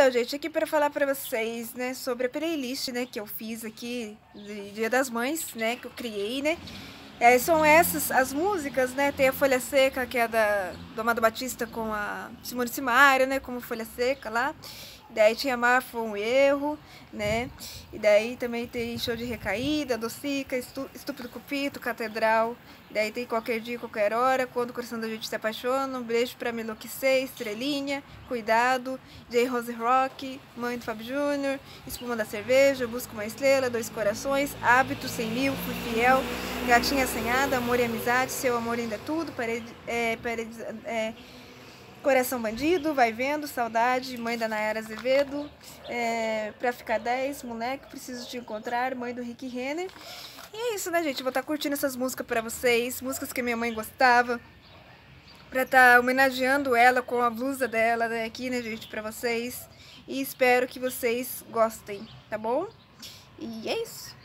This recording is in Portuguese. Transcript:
Então, gente, aqui para falar para vocês, né, sobre a playlist, né, que eu fiz aqui de Dia das Mães, né, que eu criei, né. É, são essas as músicas, né? Tem a Folha Seca, que é da do Amado Batista com a Simone Simaria, né? Como Folha Seca lá. Daí tinha Mar foi um erro, né? E daí também tem Show de Recaída, Docica, Estúpido Cupito, Catedral. Daí tem Qualquer Dia, Qualquer Hora, Quando o Coração da Gente se Apaixona, Um Beijo pra me enlouquecer, Estrelinha, Cuidado, J. Rose Rock, Mãe do Fábio Júnior, Espuma da Cerveja, Busco uma Estrela, Dois Corações, Hábito, Cem Mil, Fui Fiel, Gatinha Assanhada, Amor e Amizade, Seu Amor Ainda é Tudo, Parede... É, parede é, Coração Bandido, Vai Vendo, Saudade, Mãe da Nayara Azevedo, é, Pra Ficar 10, Moleque, Preciso Te Encontrar, Mãe do Rick Renner. E é isso, né, gente? Vou estar tá curtindo essas músicas pra vocês, músicas que minha mãe gostava, pra estar tá homenageando ela com a blusa dela né, aqui, né, gente, pra vocês. E espero que vocês gostem, tá bom? E é isso.